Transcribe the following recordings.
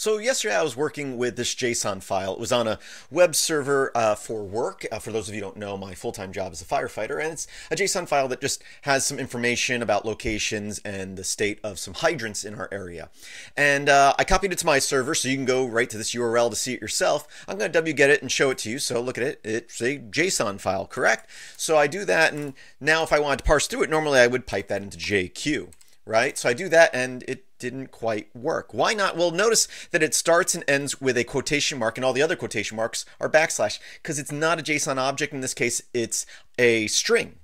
So yesterday I was working with this JSON file. It was on a web server uh, for work. Uh, for those of you don't know, my full-time job is a firefighter, and it's a JSON file that just has some information about locations and the state of some hydrants in our area. And uh, I copied it to my server, so you can go right to this URL to see it yourself. I'm going to wget it and show it to you. So look at it. It's a JSON file, correct? So I do that, and now if I wanted to parse through it, normally I would pipe that into JQ right? So I do that and it didn't quite work. Why not? Well, notice that it starts and ends with a quotation mark and all the other quotation marks are backslash because it's not a JSON object. In this case, it's a string.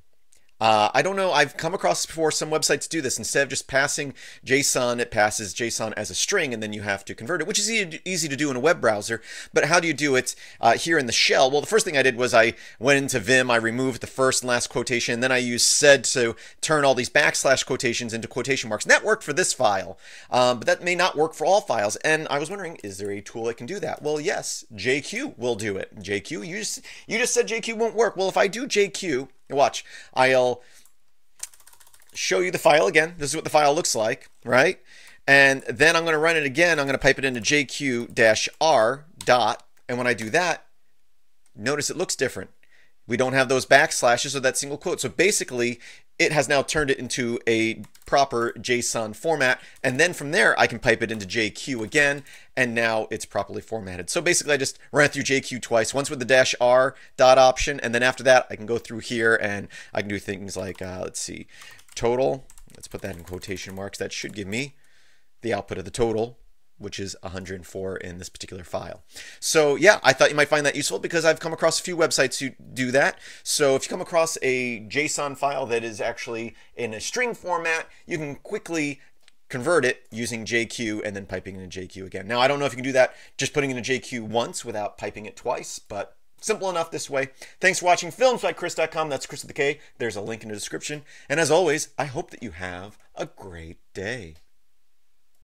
Uh, I don't know. I've come across before some websites do this. Instead of just passing JSON, it passes JSON as a string, and then you have to convert it, which is easy to do in a web browser. But how do you do it uh, here in the shell? Well, the first thing I did was I went into Vim, I removed the first and last quotation, and then I used sed to turn all these backslash quotations into quotation marks. And that worked for this file, um, but that may not work for all files. And I was wondering, is there a tool that can do that? Well, yes, JQ will do it. JQ, you just, you just said JQ won't work. Well, if I do JQ, Watch. I'll show you the file again. This is what the file looks like, right? And then I'm going to run it again. I'm going to pipe it into jq-r dot. And when I do that, notice it looks different. We don't have those backslashes or that single quote. So basically, it has now turned it into a proper JSON format. And then from there, I can pipe it into JQ again, and now it's properly formatted. So basically, I just ran through JQ twice, once with the dash R dot option, and then after that, I can go through here and I can do things like, uh, let's see, total. Let's put that in quotation marks. That should give me the output of the total which is 104 in this particular file. So yeah, I thought you might find that useful because I've come across a few websites who do that. So if you come across a JSON file that is actually in a string format, you can quickly convert it using JQ and then piping in JQ again. Now, I don't know if you can do that just putting in a JQ once without piping it twice, but simple enough this way. Thanks for watching filmsbykris.com. That's Kris with the K. There's a link in the description. And as always, I hope that you have a great day.